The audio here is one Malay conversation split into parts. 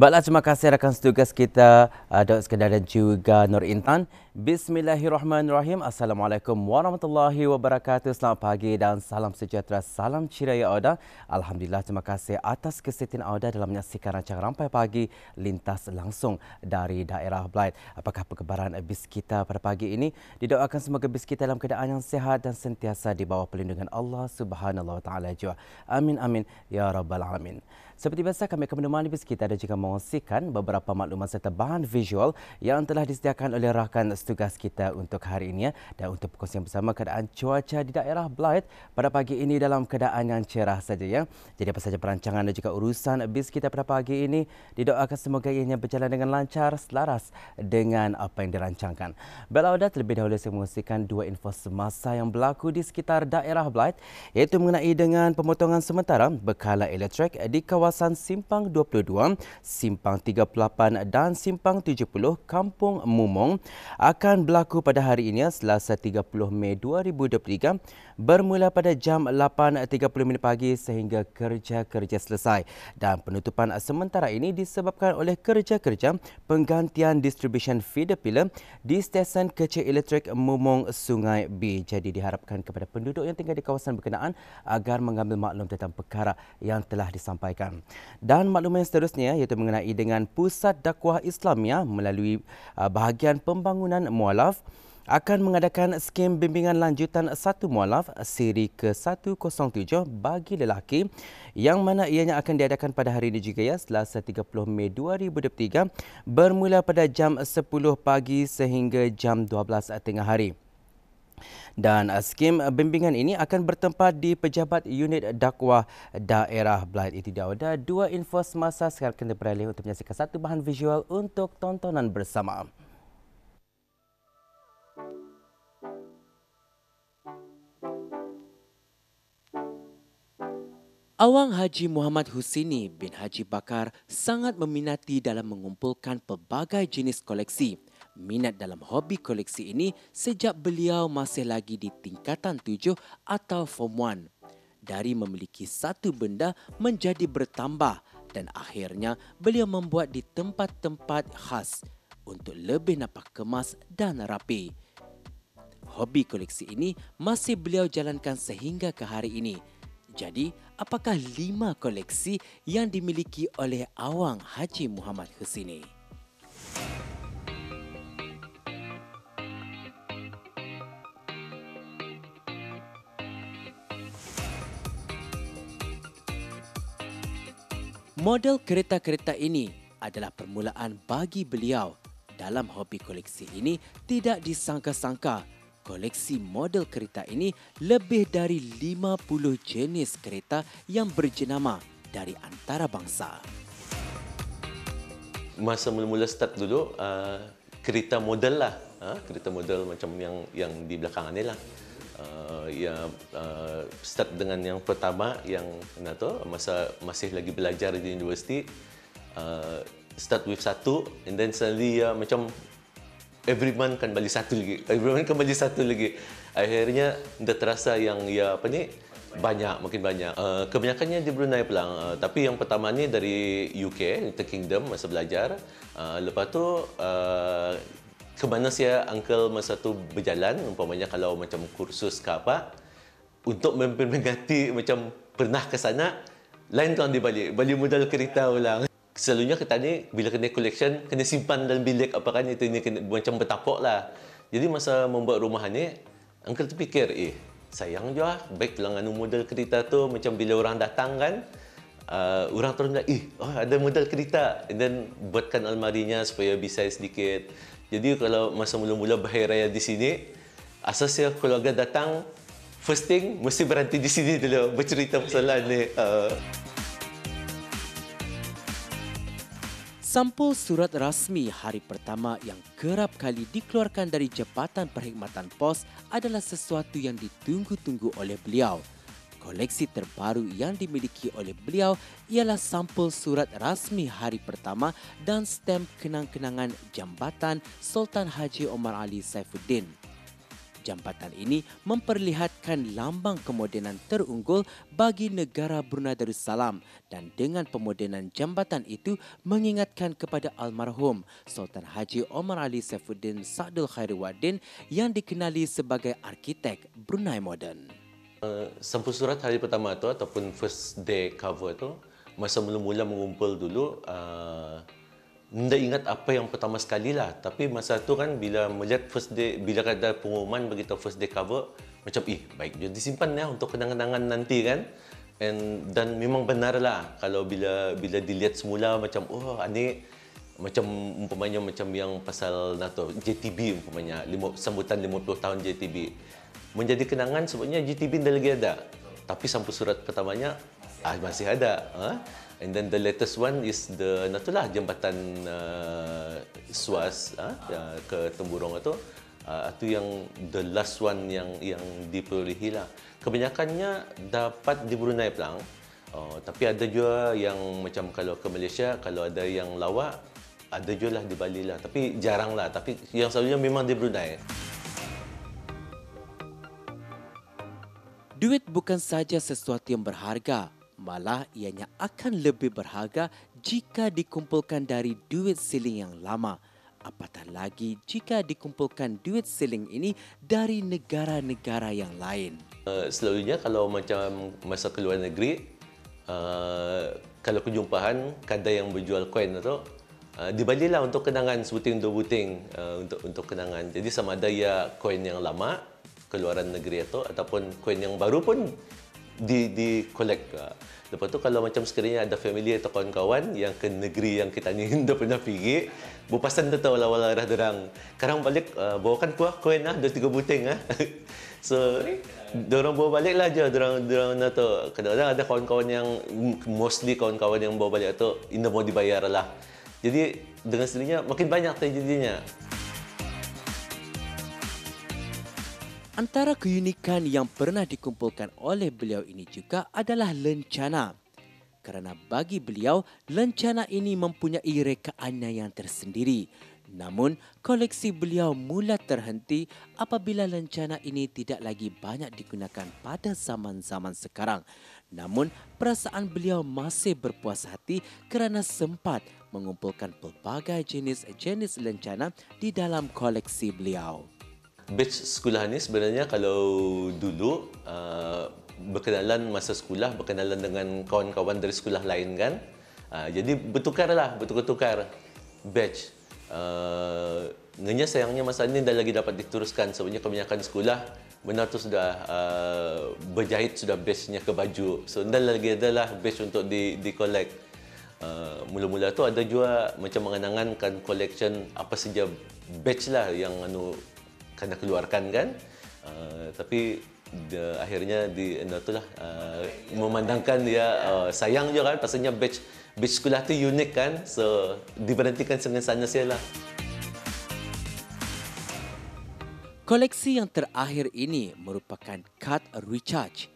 Baiklah, terima kasih rakan setugas kita uh, Skandar dan juga Nur Intan. Bismillahirrahmanirrahim. Assalamualaikum warahmatullahi wabarakatuh. Selamat pagi dan salam sejahtera. Salam ceria Auda. Alhamdulillah, terima kasih atas kesetiaan Auda dalam menyaksikan rancangan Rampai Pagi lintas langsung dari daerah Blight. Apakah perkebaran bis kita pada pagi ini? Didoakan semoga bis kita dalam keadaan yang sehat dan sentiasa di bawah perlindungan Allah Subhanahu wa taala jua. Amin amin ya rabbal alamin. Seperti biasa kami akan menemani bis kita dan juga mengongsikan beberapa maklumat serta bahan visual yang telah disediakan oleh rakan tugas kita untuk hari ini ya. dan untuk perkongsian bersama keadaan cuaca di daerah Blight pada pagi ini dalam keadaan yang cerah saja ya. Jadi apa saja perancangan dan juga urusan bis kita pada pagi ini didoakan semoga ianya berjalan dengan lancar selaras dengan apa yang dirancangkan. Belauda terlebih dahulu saya mengongsikan dua info semasa yang berlaku di sekitar daerah Blight iaitu mengenai dengan pemotongan sementara berkala elektrik di kawasan Simpang 22, Simpang 38 dan Simpang 70 Kampung Mumong akan berlaku pada hari ini Selasa 30 Mei 2023 bermula pada jam 8.30 pagi sehingga kerja-kerja selesai dan penutupan sementara ini disebabkan oleh kerja-kerja penggantian distribution feeder pillar di stesen kecil elektrik Mumong Sungai B. Jadi diharapkan kepada penduduk yang tinggal di kawasan berkenaan agar mengambil maklum tentang perkara yang telah disampaikan. Dan maklumat yang seterusnya iaitu mengenai dengan Pusat Dakwah Islamia melalui uh, bahagian pembangunan mualaf akan mengadakan skem bimbingan lanjutan satu mualaf siri ke-107 bagi lelaki yang mana ianya akan diadakan pada hari ini juga ya Selasa 30 Mei 2023 bermula pada jam 10 pagi sehingga jam 12 tengah hari. Dan uh, skim bimbingan ini akan bertempat di pejabat unit dakwah daerah Blight. Itu dia ada dua info semasa sekarang kita beralih untuk menyaksikan satu bahan visual untuk tontonan bersama. Awang Haji Muhammad Husini bin Haji Bakar sangat meminati dalam mengumpulkan pelbagai jenis koleksi minat dalam hobi koleksi ini sejak beliau masih lagi di tingkatan tujuh atau form one. Dari memiliki satu benda menjadi bertambah dan akhirnya beliau membuat di tempat-tempat khas untuk lebih nampak kemas dan rapi. Hobi koleksi ini masih beliau jalankan sehingga ke hari ini. Jadi, apakah lima koleksi yang dimiliki oleh Awang Haji Muhammad Husini? Model kereta-kereta ini adalah permulaan bagi beliau. Dalam hobi koleksi ini tidak disangka-sangka koleksi model kereta ini lebih dari 50 jenis kereta yang berjenama dari antara bangsa. Masa mula-mula start dulu, uh, kereta model lah. Uh, kereta model macam yang yang di belakang ni lah uh, ya uh, start dengan yang pertama yang mana tu masa masih lagi belajar di universiti uh, start with satu and then suddenly ya macam every month kan balik satu lagi. Every month kan balik satu lagi. Akhirnya dah terasa yang ya apa ni? Banyak makin banyak. Uh, kebanyakannya di Brunei pulang. Uh, tapi yang pertama ni dari UK United Kingdom masa belajar. Uh, lepas tu uh, ke mana saya uncle masa tu berjalan? Umpamanya kalau macam kursus ke apa untuk memperingati macam pernah ke sana lain tahun dia balik. Balik modal kereta ulang selalunya kita ni bila kena collection kena simpan dalam bilik apa kan itu ini kena, macam bertapuk lah jadi masa membuat rumah ni uncle tu fikir eh sayang je lah baik pulang anu model kereta tu macam bila orang datang kan uh, orang terus bilang, eh, oh, ada model kereta. And then, buatkan almarinya supaya bisa sedikit. Jadi kalau masa mula-mula berhari raya di sini, asas saya keluarga datang, first thing mesti berhenti di sini dulu bercerita pasal ni. Uh. Sampul surat rasmi hari pertama yang kerap kali dikeluarkan dari Jabatan Perkhidmatan Pos adalah sesuatu yang ditunggu-tunggu oleh beliau. Koleksi terbaru yang dimiliki oleh beliau ialah sampul surat rasmi hari pertama dan stem kenang-kenangan jambatan Sultan Haji Omar Ali Saifuddin. Jambatan ini memperlihatkan lambang kemodenan terunggul bagi negara Brunei Darussalam dan dengan pemodenan jambatan itu mengingatkan kepada almarhum Sultan Haji Omar Ali Saifuddin Sa'dul Khairuddin yang dikenali sebagai arkitek Brunei moden. Uh, sampul surat hari pertama tu ataupun first day cover tu masa mula-mula mengumpul dulu uh, tidak ingat apa yang pertama sekali lah. Tapi masa tu kan bila melihat first day, bila ada pengumuman begitu first day cover, macam eh baik je disimpan ya untuk kenangan-kenangan nanti kan. And, dan memang benar lah kalau bila bila dilihat semula macam oh ini macam umpamanya macam yang pasal NATO JTB umpamanya lima, sambutan 50 tahun JTB menjadi kenangan sebabnya JTB dah lagi ada tapi sampul surat pertamanya ah, masih ada ha? And then the latest one is the natulah jambatan uh, Suas uh, ke Temburong itu. Uh, itu yang the last one yang yang diperolehi lah. Kebanyakannya dapat di Brunei Pelang. Uh, tapi ada juga yang macam kalau ke Malaysia, kalau ada yang lawak, ada juga lah di Bali lah. Tapi jarang lah. Tapi yang selalunya memang di Brunei. Duit bukan saja sesuatu yang berharga, malah ianya akan lebih berharga jika dikumpulkan dari duit siling yang lama. Apatah lagi jika dikumpulkan duit siling ini dari negara-negara yang lain. Uh, selalunya kalau macam masa ke luar negeri, uh, kalau kejumpaan kadang yang berjual koin itu, uh, dibalilah untuk kenangan sebuting dua buting uh, untuk untuk kenangan. Jadi sama ada ya koin yang lama keluaran negeri itu ataupun koin yang baru pun di di collect. Lepas tu kalau macam sekiranya ada family atau kawan-kawan yang ke negeri yang kita ni dah pernah pergi, berpasan tu tahu wala dah derang. Sekarang balik uh, bawakan kuah koin lah, dua tiga buting ah. so Diorang bawa balik lah je Diorang, diorang nak tahu Kadang-kadang ada kawan-kawan yang Mostly kawan-kawan yang bawa balik tu Indah mau dibayar lah Jadi dengan sendirinya Makin banyak terjadinya Antara keunikan yang pernah dikumpulkan oleh beliau ini juga adalah lencana. Kerana bagi beliau, lencana ini mempunyai rekaannya yang tersendiri. Namun, koleksi beliau mula terhenti apabila lencana ini tidak lagi banyak digunakan pada zaman-zaman sekarang. Namun, perasaan beliau masih berpuas hati kerana sempat mengumpulkan pelbagai jenis-jenis lencana di dalam koleksi beliau batch sekolah ni sebenarnya kalau dulu uh, berkenalan masa sekolah berkenalan dengan kawan-kawan dari sekolah lain kan uh, jadi bertukar lah bertukar-tukar. Batch uh, ngenya sayangnya masa ni dah lagi dapat diteruskan. Sebabnya kebanyakan sekolah benar tu sudah uh, berjahit sudah batchnya ke baju. So dah lagi adalah batch untuk di di collect. Uh, mula-mula tu ada juga macam mengenangankan collection apa saja batch lah yang anu kena keluarkan kan? Uh, tapi dia, akhirnya di itulah uh, memandangkan dia uh, sayang juga kan? Pasalnya batch batch sekolah tu unik kan? So diberhentikan dengan sana saya lah. Koleksi yang terakhir ini merupakan card recharge.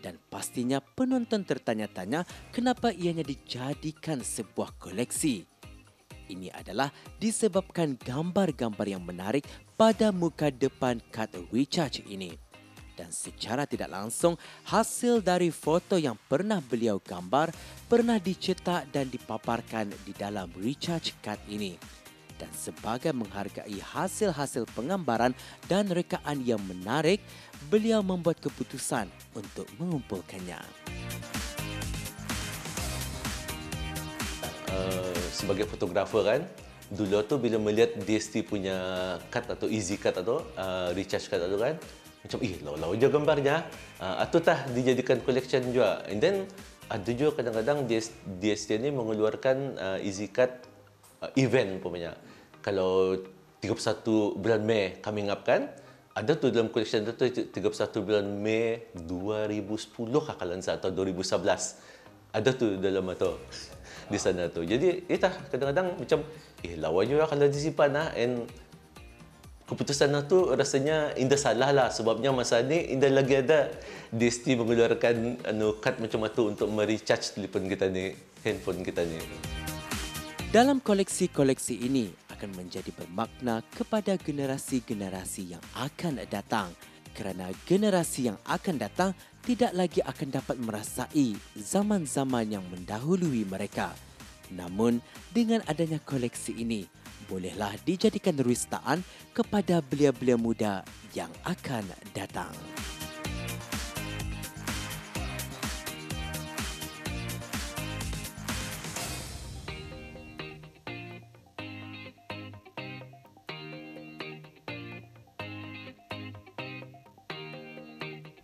Dan pastinya penonton tertanya-tanya kenapa ianya dijadikan sebuah koleksi. Ini adalah disebabkan gambar-gambar yang menarik pada muka depan kad recharge ini. Dan secara tidak langsung, hasil dari foto yang pernah beliau gambar pernah dicetak dan dipaparkan di dalam recharge card ini. Dan sebagai menghargai hasil-hasil penggambaran dan rekaan yang menarik, beliau membuat keputusan untuk mengumpulkannya. Uh, sebagai fotografer kan dulu tu bila melihat DST punya card atau easy card atau uh, recharge card tu kan macam eh lau-lau je gambarnya uh, atau tah dijadikan collection juga. And then ada juga kadang-kadang DST ni mengeluarkan uh, easy card uh, event punya kalau 31 bulan Mei coming up kan ada tu dalam collection tu 31 bulan Mei 2010 kalau atau 2011 ada tu dalam tu di sana tu. Jadi, itah eh kadang-kadang macam eh lawan juga kalau disimpan ah. And keputusan tu rasanya indah salah lah. Sebabnya masa ni indah lagi ada. DST mengeluarkan anu kad macam tu untuk merecharge telefon kita ni, handphone kita ni. Dalam koleksi-koleksi ini akan menjadi bermakna kepada generasi-generasi yang akan datang kerana generasi yang akan datang tidak lagi akan dapat merasai zaman-zaman yang mendahului mereka. Namun, dengan adanya koleksi ini, bolehlah dijadikan ristaan kepada belia-belia muda yang akan datang.